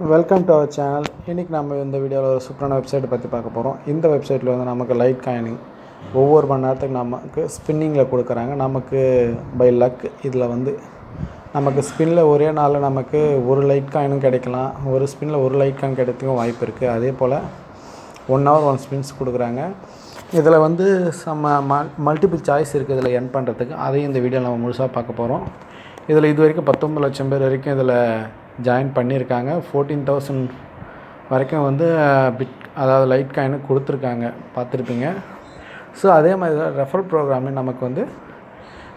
Welcome to our channel இன்றைக்கி நம்ம இந்த வீடியோவில் ஒரு சூப்பரான வெப்சைட்டை பற்றி பார்க்க போகிறோம் இந்த வெப்சைட்டில் வந்து நமக்கு லைட் காயினிங் ஒவ்வொரு மணி நேரத்துக்கு நமக்கு ஸ்பின்னிங்கில் கொடுக்குறாங்க. நமக்கு பை லக் இதில் வந்து நமக்கு ஸ்பின்னில் ஒரே நாளில் நமக்கு ஒரு லைட் காயினும் கிடைக்கலாம். ஒரு ஸ்பின்னில் ஒரு லைட் காயின் கிடைக்கும் வாய்ப்பு இருக்குது அதே போல் ஒன் ஹவர் ஒன் ஸ்பின்ஸ் கொடுக்குறாங்க. இதில் வந்து நம்ம மல் மல்டிபிள் சாய்ஸ் இருக்குது இதில் என் பண்ணுறதுக்கு அதையும் இந்த வீடியோ நம்ம முழுசாக பார்க்க போகிறோம் இதில் இது வரைக்கும் பத்தொம்பது லட்சம் பேர் வரைக்கும் இதில் ஜாயின் பண்ணியிருக்காங்க. ஃபோர்டீன் தௌசண்ட் வரைக்கும் வந்து பிட் அதாவது லைட் காயினு கொடுத்துருக்காங்க. பார்த்துருப்பீங்க. ஸோ அதே மாதிரி தான் ரெஃபர் ப்ரோக்ராமே நமக்கு வந்து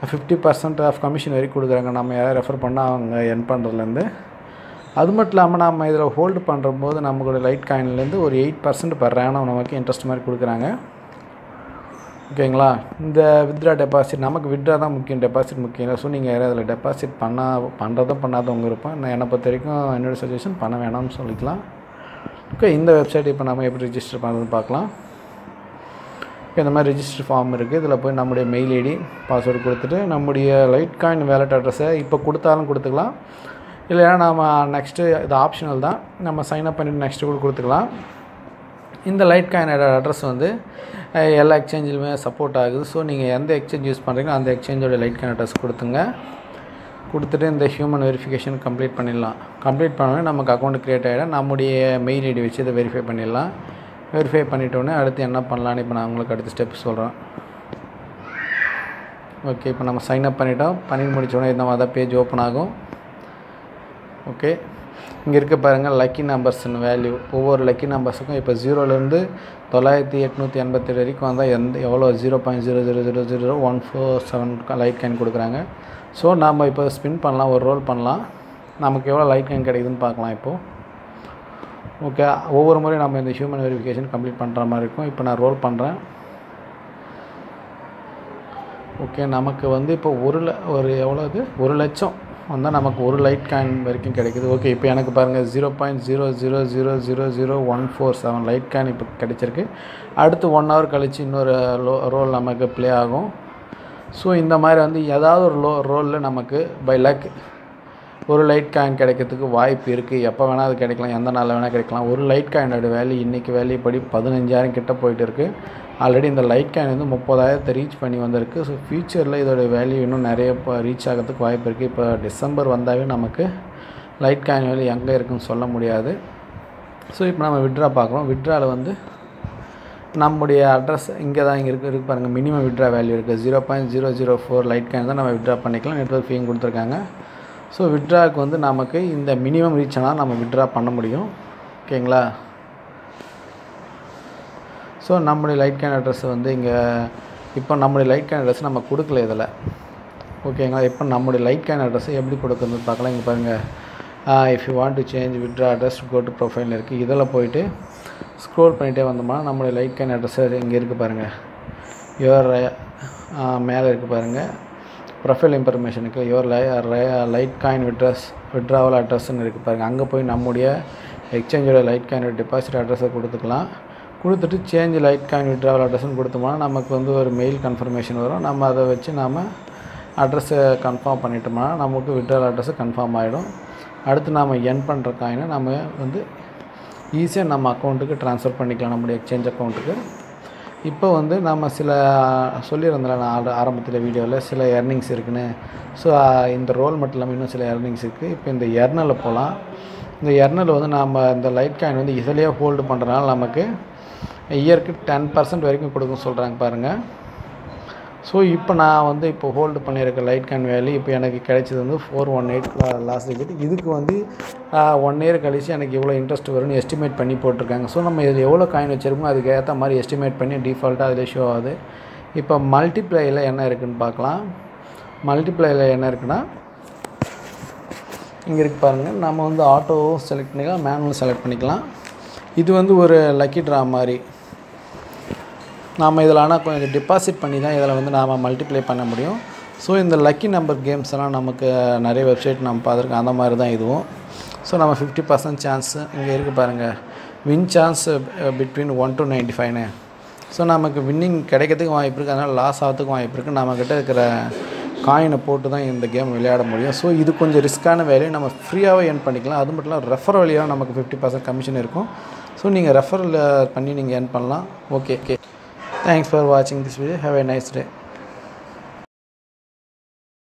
ஃபிஃப்டி பர்சன்ட் ஆஃப் கமிஷன் வரைக்கும் கொடுக்குறாங்க. நம்ம யாராவது ரெஃபர் பண்ணால் அவங்க என் பண்ணுறதுலேருந்து அது மட்டும் இல்லாமல் நம்ம இதில் ஹோல்டு பண்ணுறம்போது நம்மளோட லைட் காயின்லேருந்து ஒரு எயிட் பர்சன்ட் பர் ஆனம் நமக்கு இன்ட்ரெஸ்ட் மாதிரி கொடுக்குறாங்க. ஓகேங்களா? இந்த வித்ரா டெபாசிட் நமக்கு வித்ரா தான் முக்கியம். டெபாசிட் முக்கியம். இல்லை ஸோ நீங்கள் யாராவது அதில் டெபாசிட் பண்ணா பண்ணுறதும் பண்ணாதவங்க இருப்போம் நான் என்னை பொறுத்த வரைக்கும் என்னோடய சஜஷன் பண்ண வேணாம்னு சொல்லிக்கலாம். ஓகே இந்த வெப்சைட் இப்போ நம்ம எப்படி ரிஜிஸ்டர் பண்ணுறதுன்னு பார்க்கலாம். இப்போ இந்த மாதிரி ரிஜிஸ்டர் ஃபார்ம் இருக்குது இதில் போய் நம்முடைய மெயில் ஐடி பாஸ்வேர்டு கொடுத்துட்டு நம்முடைய லைட் காயின் வேலட் அட்ரஸை இப்போ கொடுத்தாலும் கொடுத்துக்கலாம். இல்லைன்னா நம்ம நெக்ஸ்ட்டு இது ஆப்ஷனல் தான். நம்ம சைன் அப் பண்ணிவிட்டு நெக்ஸ்ட்டு கூட கொடுத்துக்கலாம். இந்த லைட் காயினோட அட்ரஸ் வந்து எல்லா எக்ஸ்சேஞ்சிலுமே சப்போர்ட் ஆகுது. ஸோ நீங்கள் எந்த எக்ஸ்சேஞ்ச் யூஸ் பண்ணுறீங்களோ அந்த எக்ஸ்சேஞ்சோட லைட் காயின் அட்ரஸ் கொடுத்துங்க. கொடுத்துட்டு இந்த ஹியூமன் வெரிஃபிகேஷன் கம்ப்ளீட் பண்ணிடலாம். கம்ப்ளீட் பண்ணோடனே நமக்கு அக்கௌண்ட் க்ரியேட் ஆகிடும் நம்முடைய மெயில் ஐடி வச்சு இதை வெரிஃபை பண்ணிடலாம். வெரிஃபை பண்ணிட்டோன்னே அடுத்து என்ன பண்ணலான்னு இப்போ நான் உங்களுக்கு அடுத்த ஸ்டெப் சொல்கிறேன் ஓகே இப்போ நம்ம சைன் அப் பண்ணிட்டோம். பண்ணி முடித்தோடனே இந்த மாதிரி தான் பேஜ் ஓப்பன் ஆகும். ஓகே இங்கே இருக்க பாருங்கள் லக்கி நம்பர்ஸ்னு வேல்யூ ஒவ்வொரு லக்கி நம்பர்ஸுக்கும் இப்போ ஜீரோலேருந்து தொள்ளாயிரத்தி எட்நூற்றி எண்பத்தேழு வரைக்கும் வந்தால் எந்த எவ்வளோ? Zero point zero zero zero zero one four seven Litecoin கொடுக்குறாங்க. ஸோ நாம் இப்போ ஸ்பின் பண்ணலாம் ஒரு ரோல் பண்ணலாம். நமக்கு எவ்வளோ லைட் கேன் கிடைக்குதுன்னு பார்க்கலாம் இப்போது ஓகே ஒவ்வொரு முறையும் நம்ம இந்த ஹியூமன் வெரிஃபிகேஷன் கம்ப்ளீட் பண்ணுற மாதிரி இருக்கும். இப்போ நான் ரோல் பண்ணுறேன் ஓகே நமக்கு வந்து இப்போ ஒரு ல ஒரு எவ்வளோ இது? ஒரு லட்சம். வந்தால் நமக்கு ஒரு லைட் காயின் வரைக்கும் கிடைக்குது. ஓகே இப்போ எனக்கு பாருங்கள் zero point zero zero zero zero zero one four seven Litecoin இப்போ கிடச்சிருக்கு. அடுத்து ஒன் ஹவர் கழித்து இன்னொரு லோ ரோல் நமக்கு ப்ளே ஆகும். ஸோ இந்த மாதிரி வந்து ஏதாவது ஒரு லோ ரோலில் நமக்கு பை லக் ஒரு லைட் காயின் கிடைக்கிறதுக்கு வாய்ப்பு இருக்குது எப்போ வேணால் அது கிடைக்கலாம் எந்த நாளில் வேணால் கிடைக்கலாம். ஒரு லைட் காயினோட வேல்யூ இன்றைக்கி வேல்யூ படி பதினஞ்சாயிரம் கிட்ட போயிட்டு இருக்குது ஆல்ரெடி இந்த லைட் காயின் வந்து முப்பதாயிரத்தை ரீச் பண்ணி வந்திருக்கு. ஸோ ஃப்யூச்சரில் இதோட வேல்யூ இன்னும் நிறைய இப்போ ரீச் ஆகிறதுக்கு வாய்ப்பு இருக்குது இப்போ டிசம்பர் வந்தாவே நமக்கு லைட் காயின் வேல்யூ எங்கே இருக்குன்னு சொல்ல முடியாது. ஸோ இப்போ நம்ம விட்ரா பார்க்குறோம். விட்ராவில் வந்து நம்முடைய அட்ரஸ் இங்கே தான் இங்கே இருக்குது இருக்கு பாருங்கள் மினிமம் விட்ரா வேல்யூ இருக்குது zero point zero zero four Litecoin தான் நம்ம விட்ரா பண்ணிக்கலாம். நெட்ஒர்க் ஃபீயும் கொடுத்துருக்காங்க. ஸோ விட்ராவுக்கு வந்து நமக்கு இந்த மினிமம் ரீச் ஆனால் நம்ம விட்ரா பண்ண முடியும். ஓகேங்களா ஸோ நம்முடைய லைட் கேன் அட்ரஸ் வந்து இங்கே இப்போ நம்முடைய லைட் கேன் அட்ரஸ் நம்ம கொடுக்கல இதில். ஓகேங்களா இப்போ நம்முடைய லைட் கேன் அட்ரஸ் எப்படி கொடுக்குறது பார்க்கலாம். இங்கே பாருங்கள் if you want to change withdraw address go to profile இருக்குது இதில் போயிட்டு ஸ்க்ரோல் பண்ணிகிட்டே வந்தோம்னா நம்மளுடைய லைட் கேன் அட்ரஸ் இங்கே இருக்குது பாருங்கள் யுவர் மேலே இருக்குது பாருங்கள் profile இன்ஃபர்மேஷனுக்கு your lie Litecoin withdraws withdrawal அட்ரஸ்ன்னு இருக்குது பாருங்கள் அங்கே போய் நம்முடைய எக்ஸ்சேஞ்சோட லைட் காயினோட டெபாசிட் அட்ரஸை கொடுத்துக்கலாம். கொடுத்துட்டு சேஞ்ச் லைட் காயின் விட்ராவல் அட்ரஸ்ன்னு கொடுத்தோம்னா நமக்கு வந்து ஒரு மெயில் கன்ஃபர்மேஷன் வரும். நம்ம அதை வச்சு நாம் அட்ரஸை கன்ஃபார்ம் பண்ணிட்டோம்னா நமக்கு விட்ராவல் அட்ரஸு கன்ஃபார்ம் ஆகிடும் அடுத்து நாம் என் பண்ணுற காயினை நம்ம வந்து ஈஸியாக நம்ம அக்கௌண்ட்டுக்கு ட்ரான்ஸ்ஃபர் பண்ணிக்கலாம் நம்முடைய எக்ஸ்சேஞ்ச் அக்கௌண்ட்டுக்கு இப்போ வந்து நம்ம சில சொல்லியிருந்தல நான் ஆர- ஆரம்பத்தில் வீடியோவில் சில எர்னிங்ஸ் இருக்குன்னு. ஸோ இந்த ரோல் மட்டும் இல்லாமல் இன்னும் சில எர்னிங்ஸ் இருக்குது இப்போ இந்த எர்னலில் போகலாம் இந்த எர்னல் வந்து நம்ம இந்த லைட் காயின் வந்து இதிலேயே ஹோல்டு பண்ணுறதுனால நமக்கு இயருக்கு டென் பர்சன்ட் வரைக்கும் கொடுக்கும் சொல்கிறாங்க பாருங்கள் ஸோ இப்போ நான் வந்து இப்போ ஹோல்டு பண்ணியிருக்க லைட் கேன் வேல்யூ இப்போ எனக்கு கிடைச்சது வந்து four one eight last ticket இதுக்கு வந்து ஒன் இயர் கழிச்சு எனக்கு எவ்வளோ இன்ட்ரெஸ்ட் வரும்னு எஸ்டிமேட் பண்ணி போட்டிருக்காங்க. ஸோ நம்ம இதில் எவ்வளோ காயின் வச்சுருக்கோமோ அதுக்கு ஏற்ற மாதிரி எஸ்டிமேட் பண்ணி டிஃபால்ட்டாக அதில் ஷோ ஆகுது. இப்போ மல்டிப்ளையில் என்ன இருக்குதுன்னு பார்க்கலாம். மல்டிப்ளையில் என்ன இருக்குன்னா இங்கே இருக்கு பாருங்கள் நம்ம வந்து ஆட்டோவும் செலக்ட் பண்ணிக்கலாம் மேனுவல் செலக்ட் பண்ணிக்கலாம். இது வந்து ஒரு லக்கி ட்ரா மாதிரி. நாம் இதில் ஆனால் கொஞ்சம் டிபாசிட் பண்ணி தான் இதில் வந்து நாம் மல்டிப்ளை பண்ண முடியும். ஸோ இந்த லக்கி நம்பர் கேம்ஸ் எல்லாம் நமக்கு நிறைய வெப்சைட் நம்ம பார்த்துருக்கோம். அந்த மாதிரி தான் இதுவும். ஸோ நம்ம ஃபிஃப்டி பர்சன்ட் சான்ஸு இங்கே இருக்குது பாருங்கள் win chance between one to ninety ஃபைவ்னு ஸோ நமக்கு வின்னிங் கிடைக்கிறதுக்கு வாய்ப்பு இருக்குது அதனால் லாஸ் ஆகிறதுக்கும் வாய்ப்பு இருக்குது நம்மக்கிட்ட இருக்கிற காயினை போட்டு தான் இந்த கேம் விளையாட முடியும். ஸோ இது கொஞ்சம் ரிஸ்க்கான வேலையை நம்ம ஃப்ரீயாகவே ஏர்ன் பண்ணிக்கலாம். அது மட்டும் இல்லாமல் ரெஃபர் வழியாக நமக்கு ஃபிஃப்டி பர்சன்ட் கமிஷன் இருக்கும். ஸோ நீங்கள் ரெஃபரில் பண்ணி நீங்கள் ஏர்ன் பண்ணலாம். Okay okay Thanks for watching this video. Have a nice day.